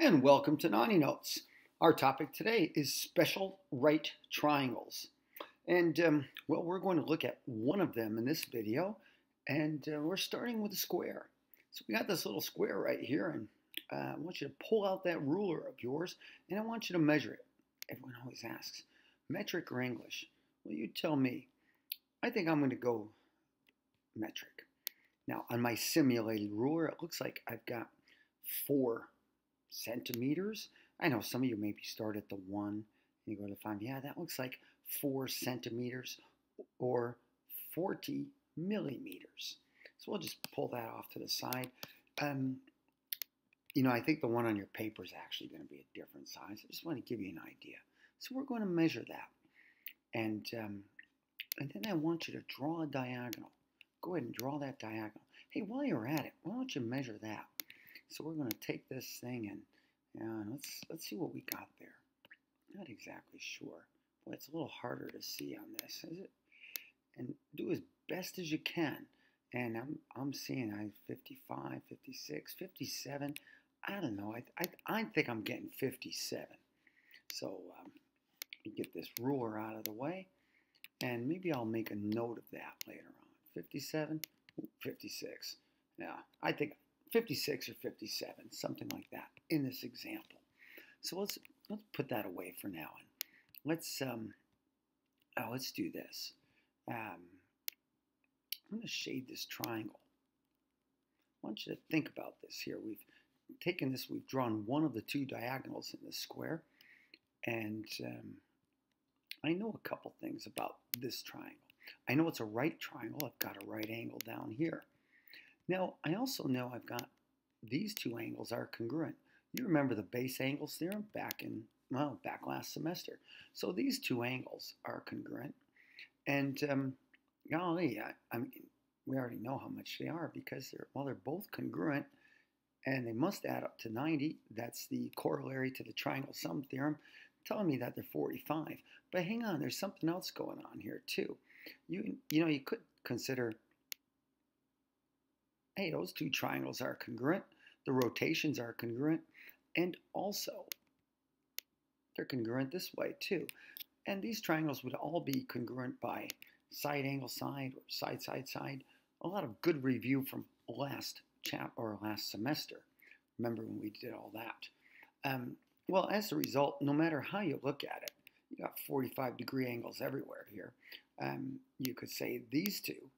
and welcome to Nani Notes. Our topic today is special right triangles. And, um, well, we're going to look at one of them in this video, and uh, we're starting with a square. So we got this little square right here, and uh, I want you to pull out that ruler of yours, and I want you to measure it. Everyone always asks, metric or English? Well, you tell me. I think I'm going to go metric. Now, on my simulated ruler, it looks like I've got four centimeters. I know some of you maybe start at the one and you go to five. Yeah, that looks like four centimeters or 40 millimeters. So we'll just pull that off to the side. Um, you know, I think the one on your paper is actually going to be a different size. I just want to give you an idea. So we're going to measure that. And, um, and then I want you to draw a diagonal. Go ahead and draw that diagonal. Hey, while you're at it, why don't you measure that? So we're going to take this thing and yeah, let's let's see what we got there. Not exactly sure. Boy, it's a little harder to see on this, is it? And do as best as you can. And I'm I'm seeing I 55, 56, 57. I don't know. I I, I think I'm getting 57. So um, get this ruler out of the way, and maybe I'll make a note of that later on. 57, 56. Yeah, I think 56 or 57, something like that in this example. So let's let's put that away for now and let's um oh, let's do this. Um, I'm going to shade this triangle. I want you to think about this here. We've taken this, we've drawn one of the two diagonals in this square, and um, I know a couple things about this triangle. I know it's a right triangle. I've got a right angle down here. Now, I also know I've got these two angles are congruent. You remember the base angles theorem back in, well, back last semester. So these two angles are congruent. And um, golly, I, I mean, we already know how much they are because they're, well, they're both congruent and they must add up to 90. That's the corollary to the triangle sum theorem telling me that they're 45. But hang on, there's something else going on here too. You, you know, you could consider, hey, those two triangles are congruent. The rotations are congruent. And also, they're congruent this way too. And these triangles would all be congruent by side angle side or side side side. A lot of good review from last chap or last semester. Remember when we did all that? Um, well, as a result, no matter how you look at it, you got 45 degree angles everywhere here. Um, you could say these two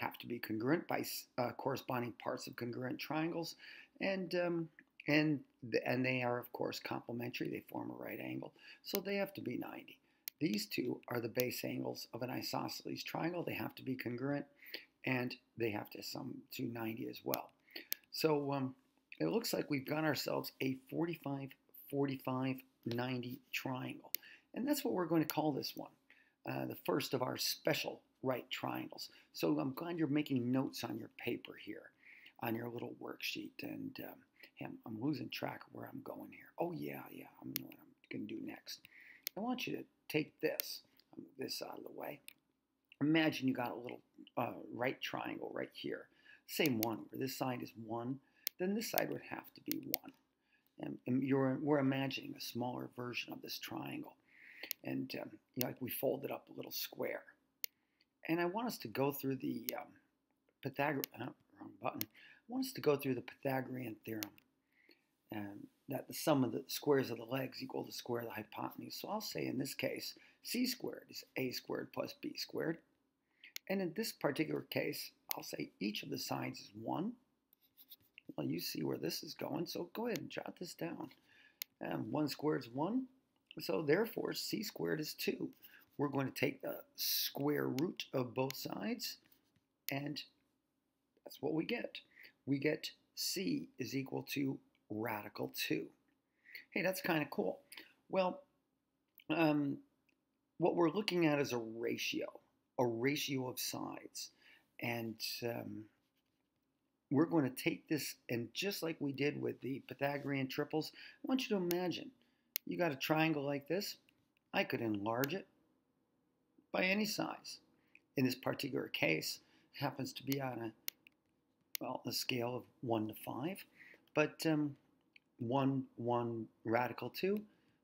have to be congruent by uh, corresponding parts of congruent triangles, and um, and and they are of course complementary. They form a right angle, so they have to be 90. These two are the base angles of an isosceles triangle. They have to be congruent, and they have to sum to 90 as well. So um, it looks like we've got ourselves a 45, 45, 90 triangle. And that's what we're going to call this one, uh, the first of our special right triangles. So I'm glad you're making notes on your paper here, on your little worksheet. And um, I'm, I'm losing track of where I'm going here. Oh, yeah, yeah, I know what I'm going to do next. I want you to take this, move this out of the way. Imagine you got a little uh, right triangle right here. Same one, where this side is 1, then this side would have to be 1. And, and you're, we're imagining a smaller version of this triangle. And um, you know, like we folded up a little square. And I want us to go through the um, Pythagorean, uh, wrong button. I want us to go through the Pythagorean theorem. And that the sum of the squares of the legs equal the square of the hypotenuse. So I'll say in this case, c squared is a squared plus b squared. And in this particular case, I'll say each of the sides is 1. Well, you see where this is going, so go ahead and jot this down. And 1 squared is 1, so therefore c squared is 2. We're going to take the square root of both sides, and that's what we get. We get c is equal to radical 2. Hey, that's kind of cool. Well, um, what we're looking at is a ratio, a ratio of sides. And um, we're going to take this, and just like we did with the Pythagorean triples, I want you to imagine you got a triangle like this. I could enlarge it by any size. In this particular case, happens to be on a well, a scale of one to five. But um, 1, 1 radical 2.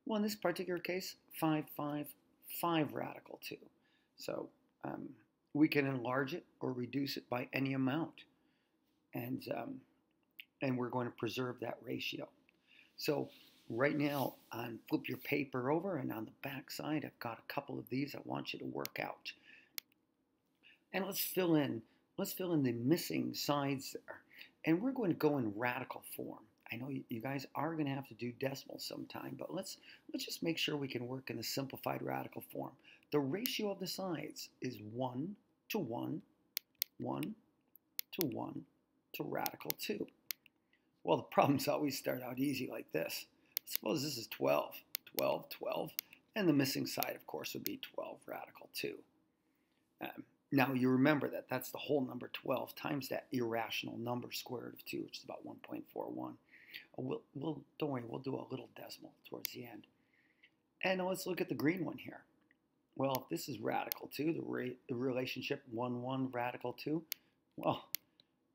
Well, in this particular case, 5, 5, 5 radical 2. So um, we can enlarge it or reduce it by any amount. And, um, and we're going to preserve that ratio. So right now, on flip your paper over and on the back side, I've got a couple of these I want you to work out. And let's fill in, let's fill in the missing sides there. And we're going to go in radical form. I know you guys are going to have to do decimals sometime, but let's, let's just make sure we can work in the simplified radical form. The ratio of the sides is 1 to 1, 1 to 1 to radical 2. Well, the problems always start out easy like this. Suppose this is 12, 12, 12, and the missing side, of course, would be 12 radical 2. Um, now, you remember that that's the whole number 12 times that irrational number square root of 2, which is about 1.41. We'll, we'll, don't worry, we'll do a little decimal towards the end. And let's look at the green one here. Well, if this is radical 2, the, ra the relationship 1, 1, radical 2, well,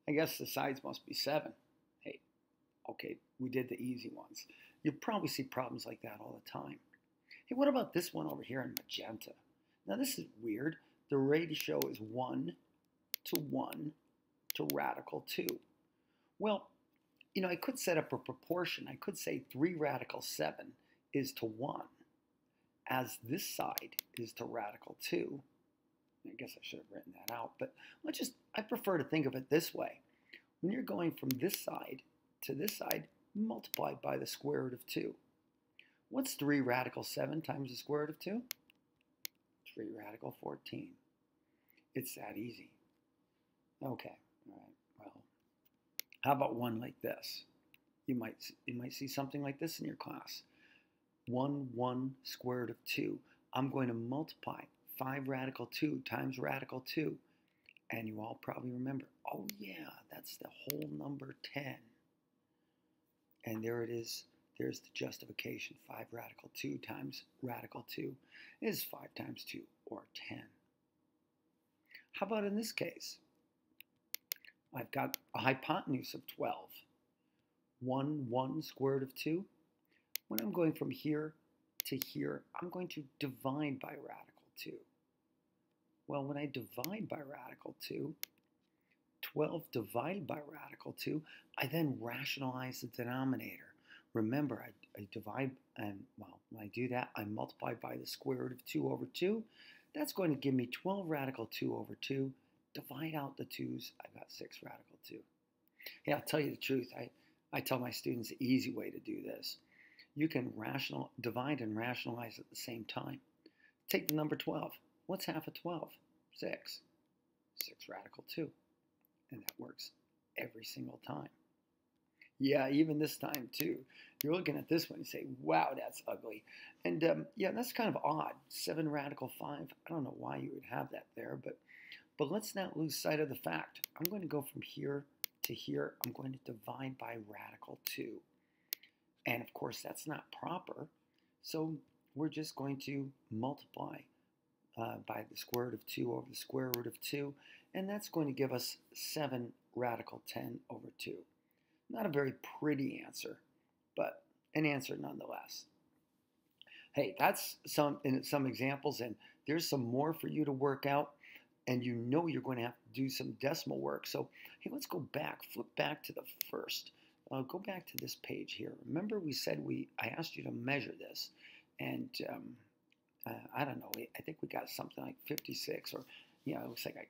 I guess the sides must be 7. Hey, okay, we did the easy ones. You'll probably see problems like that all the time. Hey, what about this one over here in magenta? Now, this is weird. The ratio is 1 to 1 to radical 2. Well, you know, I could set up a proportion. I could say 3 radical 7 is to 1, as this side is to radical 2. I guess I should have written that out, but let's just, I prefer to think of it this way. When you're going from this side to this side, multiply by the square root of 2. What's 3 radical 7 times the square root of 2? 3 radical 14. It's that easy. Okay, all right, well, how about one like this? You might, you might see something like this in your class. 1, 1 square root of 2. I'm going to multiply 5 radical 2 times radical 2. And you all probably remember, oh yeah, that's the whole number 10. And there it is. There's the justification. 5 radical 2 times radical 2 is 5 times 2, or 10. How about in this case? I've got a hypotenuse of 12. 1, 1 square root of 2. When I'm going from here to here, I'm going to divide by radical 2. Well, when I divide by radical 2, 12 divided by radical 2, I then rationalize the denominator. Remember, I, I, divide, and well, when I do that, I multiply by the square root of 2 over 2. That's going to give me 12 radical 2 over 2. Divide out the 2's, I've got 6 radical 2. Yeah, I'll tell you the truth. I, I tell my students the easy way to do this. You can rational, divide and rationalize at the same time. Take the number 12. What's half of 12? 6. 6 radical 2. And that works every single time. Yeah, even this time too. You're looking at this one and say, wow, that's ugly. And um, yeah, that's kind of odd. 7 radical 5. I don't know why you would have that there, but, but let's not lose sight of the fact. I'm going to go from here to here. I'm going to divide by radical 2. And of course, that's not proper. So we're just going to multiply uh, by the square root of 2 over the square root of 2. And that's going to give us 7 radical 10 over 2. Not a very pretty answer, but an answer nonetheless. Hey, that's some in some examples, and there's some more for you to work out. And you know you're going to have to do some decimal work. So, hey, let's go back, flip back to the first. Uh, go back to this page here. Remember, we said we I asked you to measure this, and um, uh, I don't know. I think we got something like 56, or you know, it looks like I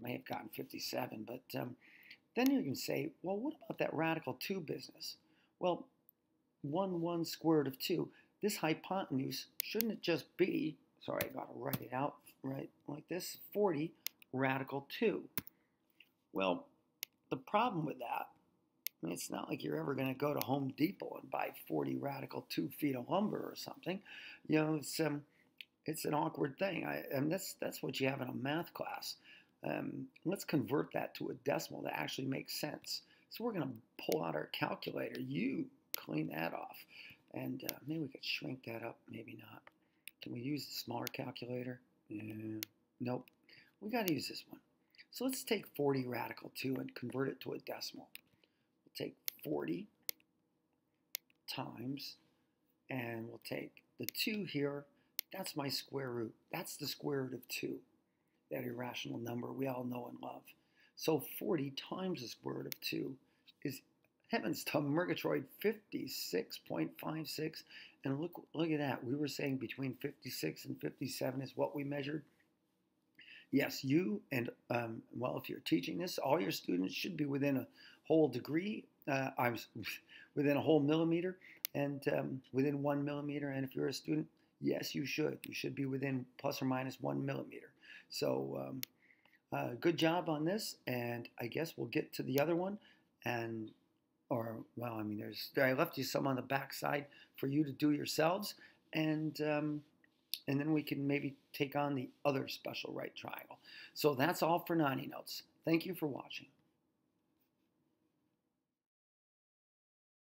may have gotten 57. But um, then you can say, well, what about that radical 2 business? Well, 1 1 squared of 2. This hypotenuse, shouldn't it just be, sorry, I got to write it out right like this, 40 radical 2. Well, the problem with that I mean, it's not like you're ever going to go to Home Depot and buy 40 radical two feet of lumber or something. You know, it's um, it's an awkward thing. I, and that's that's what you have in a math class. Um, let's convert that to a decimal that actually makes sense. So we're going to pull out our calculator. You clean that off, and uh, maybe we could shrink that up. Maybe not. Can we use the smaller calculator? Yeah. Nope. We got to use this one. So let's take 40 radical 2 and convert it to a decimal We'll take 40 times, and we'll take the 2 here. That's my square root. That's the square root of 2, that irrational number we all know and love. So 40 times the square root of 2 is, heavens to Murgatroyd, 56.56. And look, look at that. We were saying between 56 and 57 is what we measured. Yes, you and, um, well, if you're teaching this, all your students should be within a whole degree. Uh, I'm within a whole millimeter and um, within one millimeter. And if you're a student, yes, you should. You should be within plus or minus one millimeter. So, um, uh, good job on this. And I guess we'll get to the other one. And, or, well, I mean, there's, I left you some on the back side for you to do yourselves. And, um, and then we can maybe take on the other special right triangle. So that's all for 90 notes. Thank you for watching.